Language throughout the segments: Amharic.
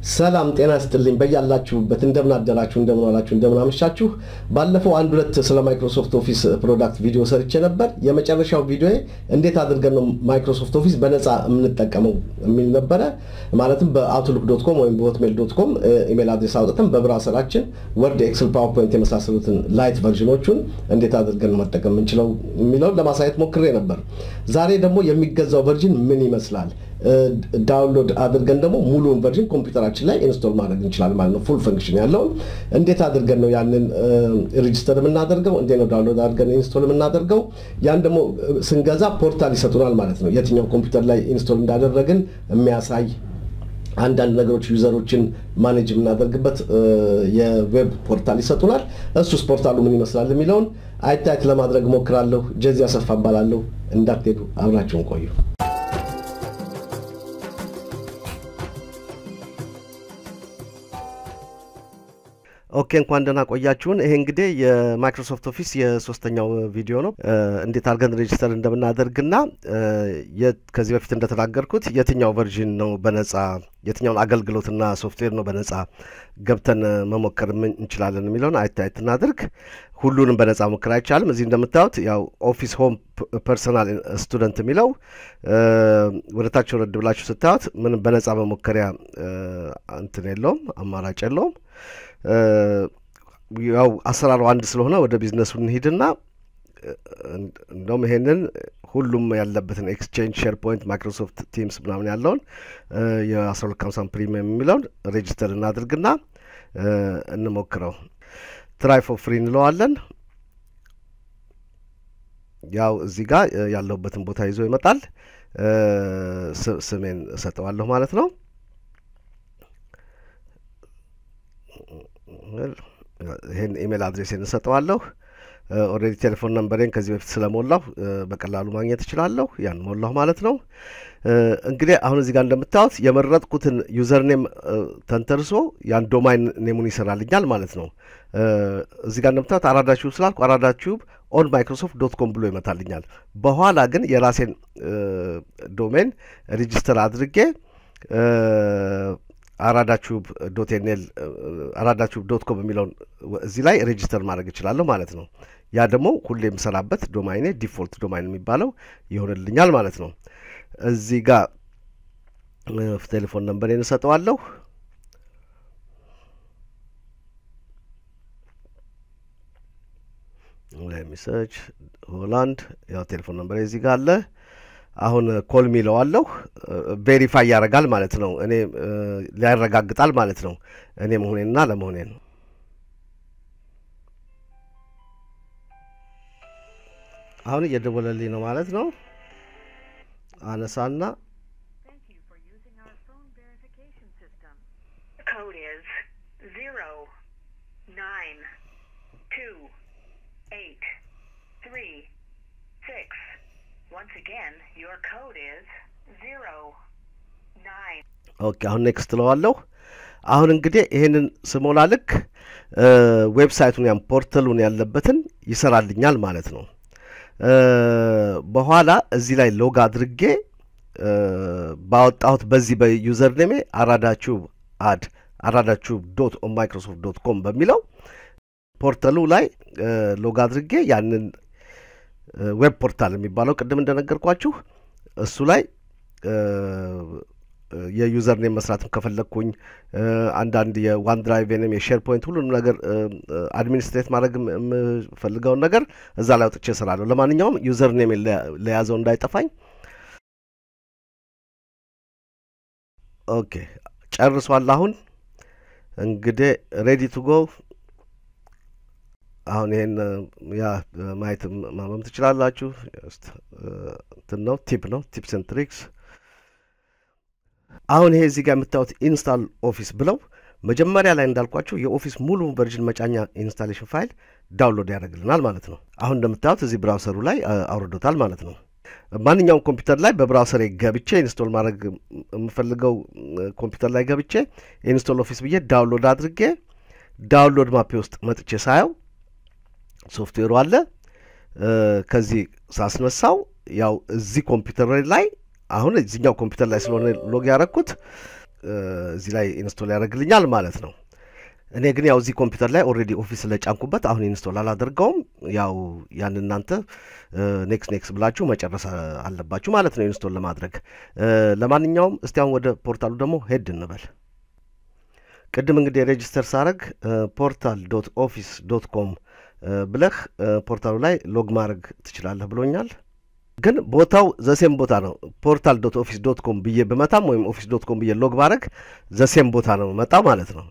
ሰላም ጤና ስጥልኝ። በያላችሁበት እንደምን አደራችሁ፣ እንደምን ባለፈው አንድ ሁለት ስለ Microsoft Office product ቪዲዮ ሰርቼ ነበር። የመጨረሻው ቪዲዮ እንዴት አድርገን ነው Microsoft Office በነፃ የምንጠቀመው የሚል ነበረ። ማለትም በ Outlook dot com ወይም በ Hotmail dot com email address አውጥተን በ browser ኣችን Word፣ Excel፣ PowerPoint የመሳሰሉትን light version ኦቹን እንዴት አድርገን መጠቀም የምንችለው የሚለውን ለማሳየት ሞክሬ ነበር። ዛሬ ደግሞ የሚገዛው version ምን ይመስላል download አድርገን ደግሞ ሙሉውን version ኮምፒውተራችን ላይ install ማድረግ እንችላለን ማለት ነው። full function ያለውን እንዴት አድርገን ነው ያንን register የምናደርገው? እንዴት ነው download አድርገን install የምናደርገው? ያን ደግሞ ስንገዛ portal ይሰጡናል ማለት ነው። የትኛው ኮምፒውተር ላይ install እንዳደረግን የሚያሳይ አንዳንድ ነገሮች user ኦችን manage የምናደርግበት የ web portal ይሰጡናል። እሱስ portal ኡ ምን ይመስላል የሚለውን አይታየት ለማድረግ ሞክራለሁ። ጀዚ አሰፋ እባላለሁ። እንዳትሄዱ አብራችሁን ቆዩ። Okay እንኳን ደህና ቆያችሁን። ይሄ እንግዲህ የ Microsoft Office የሶስተኛው ቪዲዮ ነው። እንዴት አድርገን register እንደምናደርግና ከዚህ በፊት እንደተናገርኩት የትኛው version ነው በነጻ የትኛውን አገልግሎትና ሶፍትዌር ነው በነጻ ገብተን መሞከር እንችላለን የሚለውን አይታየት እናድርግ። ሁሉንም በነጻ ሞከር አይቻልም። እዚህ እንደምታዩት ያው Office home personal student የሚለው ወደ ታች ወረድ ብላችሁ ስታዩት ምንም በነጻ መሞከሪያ እንትን የለውም፣ አማራጭ የለውም። ያው አሰራሩ አንድ ስለሆነ ወደ ቢዝነሱ እንሂድና እንደውም ይሄንን ሁሉም ያለበትን Exchange፣ SharePoint፣ Microsoft Teams ምናምን ያለውን የአስራ ሁለት ሃምሳን premium የሚለውን register እናድርግና እንሞክረው። Try for free እንለዋለን። ያው እዚህ ጋር ያለሁበትን ቦታ ይዞ ይመጣል። ስሜን እሰጠዋለሁ ማለት ነው። ይህን email address ኤን እሰጠዋለሁ። Already telephone number ኤን ከዚህ በፊት ስለሞላሁ በቀላሉ ማግኘት እችላለሁ። ያን ሞላሁ ማለት ነው። እንግዲህ አሁን እዚህ ጋር እንደምታዩት የመረጥኩትን user name ተንተርሶ ያን domain name ኡን ይሰራልኛል ማለት ነው። እዚህ ጋር እንደምታዩት አራዳ Tube ስላልኩ አራዳ on Microsoft dot com ብሎ ይመታልኛል። በኋላ ግን የራሴን domain register አድርጌ አራዳ Tube dot NL አራዳ Tube dot com የሚለውን እዚህ ላይ register ማድረግ እችላለሁ ማለት ነው። ያ ደግሞ ሁሌ የምሰራበት domain ኤ default domain የሚባለው ይሆንልኛል ማለት ነው። እዚህ ጋር telephone number ኤን እሰጠዋለሁ። ለሚሰች ሆላንድ ያው telephone number ኤ እዚህ ጋር አለ። አሁን call me እለዋለሁ verify ያደርጋል ማለት ነው። እኔ ሊያረጋግጣል ማለት ነው እኔ መሆኔንና ለመሆኔን። አሁን እየደወለልኝ ነው ማለት ነው። አነሳና again, your code is zero nine. Okay አሁን next እለዋለሁ። አሁን እንግዲህ ይሄንን ስሞላ ልክ website ኡን ያም portal ኡን ያለበትን ይሰራልኛል ማለት ነው። በኋላ እዚህ ላይ log አድርጌ ባወጣሁት በዚህ በዩዘር ኔሜ አራዳችሁብ አድ አራዳችሁብ ዶት ማይክሮሶፍት ዶት ኮም በሚለው portal ኡ ላይ log አድርጌ ያንን web portal የሚባለው ቅድም እንደነገርኳችሁ እሱ ላይ የ user name መስራትም ከፈለግኩኝ አንዳንድ የ OneDrive ንም የ SharePoint ሁሉንም ነገር administrate ማድረግ የምፈልገውን ነገር እዛ ላይ አውጥቼ እሰራለሁ። ለማንኛውም user name ልያዘው እንዳይጠፋኝ። okay ጨርሷል። አሁን እንግዲህ ready to go አሁን ይሄን ያ ማየት ማመም ትችላላችሁ። እንትን ነው tip ነው tips and tricks። አሁን ይሄ እዚህ ጋር የምታዩት install Office ብለው መጀመሪያ ላይ እንዳልኳችሁ የ Office ሙሉ version መጫኛ installation file download ያደርግልናል ማለት ነው። አሁን እንደምታዩት እዚህ browser ኡ ላይ አውርዶታል ማለት ነው። ማንኛውም ኮምፒውተር ላይ በ browser ኤ ገብቼ install ማድረግ የምፈልገው ኮምፒውተር ላይ ገብቼ install Office ብዬ download አድርጌ download ማፔ ውስጥ መጥቼ ሳየው ሶፍትዌሩ አለ። ከዚህ ሳስነሳው ያው እዚህ ኮምፒውተር ላይ አሁን እዚኛው ኮምፒውተር ላይ ስለሆነ log ያረኩት እዚህ ላይ install ያደርግልኛል ማለት ነው። እኔ ግን ያው እዚህ ኮምፒውተር ላይ already Office ስለጫንኩበት አሁን install አላደርገውም። ያው ያን እናንተ ኔክስ ኔክስ ብላችሁ መጨረስ አለባችሁ ማለት ነው install ለማድረግ። ለማንኛውም እስቲ አሁን ወደ portal ኡ ደግሞ ሄድ እንበል። ቅድም እንግዲህ register ሳረግ portal dot office dot com ብለህ portal ኡ ላይ log ማድረግ ትችላለህ ብሎኛል። ግን ቦታው the same ቦታ ነው። portal dot office dot com ብዬ ብመታም ወይም office dot com ብዬ log ባረግ the same ቦታ ነው መጣ ማለት ነው።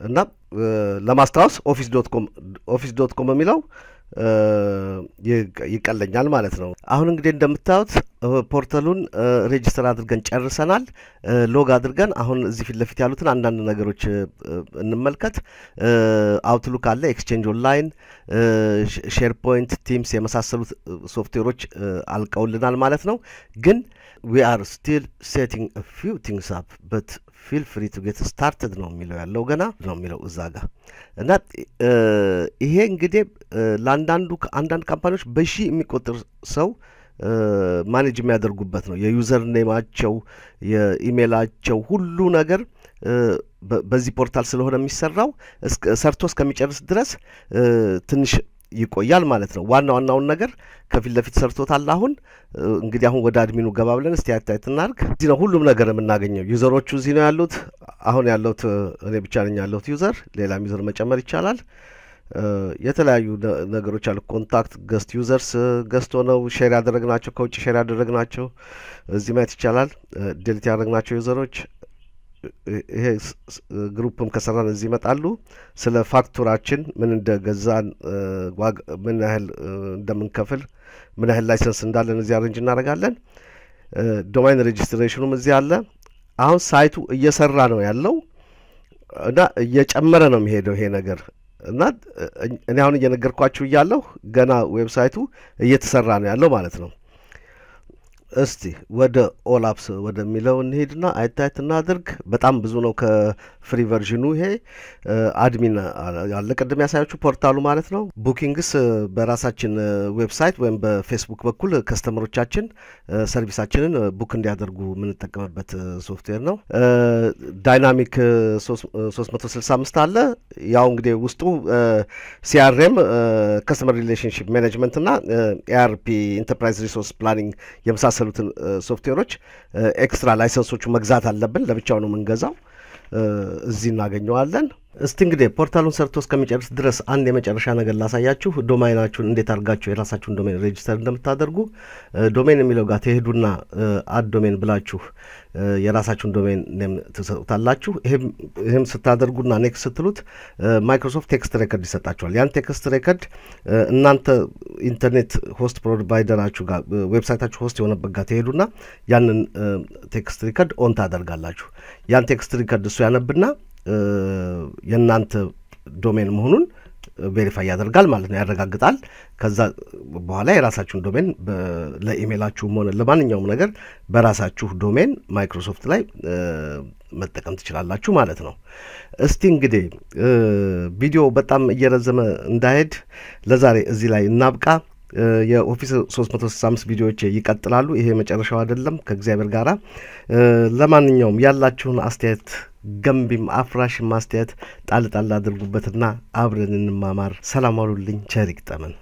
እና ለማስታወስ office dot com office dot com የሚለው ይቀለኛል ማለት ነው። አሁን እንግዲህ እንደምታዩት portal ኡን register አድርገን ጨርሰናል። log አድርገን አሁን እዚህ ፊት ለፊት ያሉትን አንዳንድ ነገሮች እንመልከት። Outlook አለ፣ Exchange Online፣ SharePoint፣ Teams የመሳሰሉት ሶፍትዌሮች አልቀውልናል ማለት ነው። ግን we are still setting few things up but feel free to get started ነው የሚለው ያለው ገና ነው የሚለው እዛ ጋር እና ይሄ እንግዲህ ለአንዳንዱ አንዳንድ ካምፓኒዎች በሺህ የሚቆጠር ሰው manage የሚያደርጉበት ነው። የ user name ኣቸው፣ የኢሜይላቸው ሁሉ ነገር በዚህ portal ስለሆነ የሚሰራው ሰርቶ እስከሚጨርስ ድረስ ትንሽ ይቆያል ማለት ነው። ዋና ዋናውን ነገር ከፊት ለፊት ሰርቶታል። አሁን እንግዲህ አሁን ወደ admin ኡ ገባ ብለን እስቲ አታየት እናድርግ። እዚህ ነው ሁሉም ነገር የምናገኘው። user ኦቹ እዚህ ነው ያሉት። አሁን ያለሁት እኔ ብቻ ነኝ ያለሁት user፣ ሌላም user መጨመር ይቻላል። የተለያዩ ነገሮች አሉ። contact guest users guest ሆነው share ያደረግናቸው ከውጭ share ያደረግናቸው እዚህ ማየት ይቻላል። delete ያደረግናቸው user ኦች ይሄ group ም ከሰራን እዚህ ይመጣሉ። ስለ ፋክቱራችን ምን እንደገዛን ምን ያህል እንደምንከፍል ምን ያህል license እንዳለን እዚህ arrange እናደርጋለን። domain registration ኡም እዚህ አለ። አሁን site ኡ እየሰራ ነው ያለው እና እየጨመረ ነው የሚሄደው ይሄ ነገር እና እኔ አሁን እየነገርኳችሁ እያለሁ ገና ዌብሳይቱ እየተሰራ ነው ያለው ማለት ነው። እስቲ ወደ all apps ወደሚለው እንሄድና አይታየት እናድርግ። በጣም ብዙ ነው ከ free version ኡ ይሄ admin አለ ቅድም ያሳያችሁ portal ኡ ማለት ነው። Bookings በራሳችን ዌብሳይት ወይም በፌስቡክ በኩል customer ኦቻችን service ኣችንን book እንዲያደርጉ የምንጠቀምበት ሶፍትዌር ነው። Dynamic 365 አለ። ያው እንግዲህ ውስጡ CRM customer relationship management እና ERP enterprise resource planning የመሳሰሉትን ሶፍትዌሮች extra license ኦቹ መግዛት አለብን። ለብቻው ነው የምንገዛው። እዚህ እናገኘዋለን። እስቲ እንግዲህ portal ኡን ሰርቶ እስከሚጨርስ ድረስ አንድ የመጨረሻ ነገር ላሳያችሁ። domain ኣችሁን እንዴት አድርጋችሁ የራሳችሁን domain register እንደምታደርጉ domain የሚለው ጋር ትሄዱና add domain ብላችሁ የራሳችሁን domain name ትሰጡታላችሁ። ይህም ስታደርጉና next ስትሉት ማይክሮሶፍት text record ይሰጣችኋል። ያን text record እናንተ ኢንተርኔት host provider ኣችሁ ጋር ዌብሳይታችሁ host የሆነበት ጋር ትሄዱና ያንን text record add ታደርጋላችሁ። ያን text record እሱ ያነብና የእናንተ domain መሆኑን verify ያደርጋል ማለት ነው፣ ያረጋግጣል። ከዛ በኋላ የራሳችሁን domain ለኢሜይላችሁም ሆነ ለማንኛውም ነገር በራሳችሁ domain ማይክሮሶፍት ላይ መጠቀም ትችላላችሁ ማለት ነው። እስቲ እንግዲህ ቪዲዮ በጣም እየረዘመ እንዳይሄድ ለዛሬ እዚህ ላይ እናብቃ። የ Office 365 ቪዲዮዎች ይቀጥላሉ። ይሄ መጨረሻው አይደለም ከእግዚአብሔር ጋራ። ለማንኛውም ያላችሁን አስተያየት ገንቢም አፍራሽም አስተያየት ጣል ጣል አድርጉበትና አብረን እንማማር። ሰላም አሉልኝ። ቸር ይግጠመን።